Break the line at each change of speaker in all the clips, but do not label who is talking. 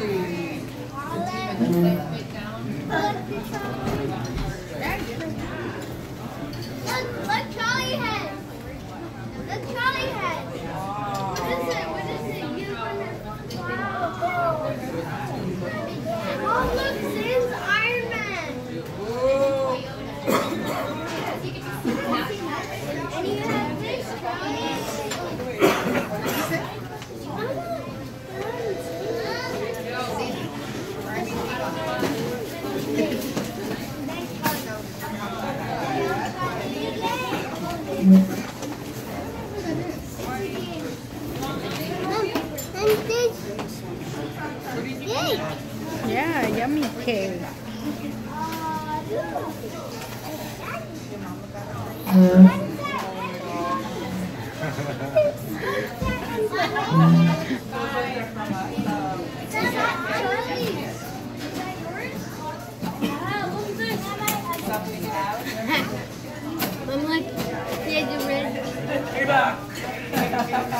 Look,
Yeah, yummy cake.
I'm uh like, yeah, the red. No, Santa.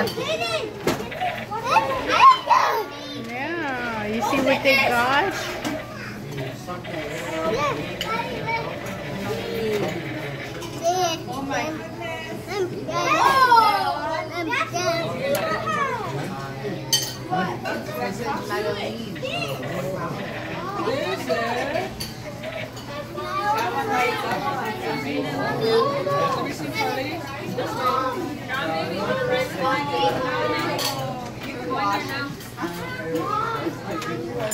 Yeah, you see what they got?
Oh my goodness.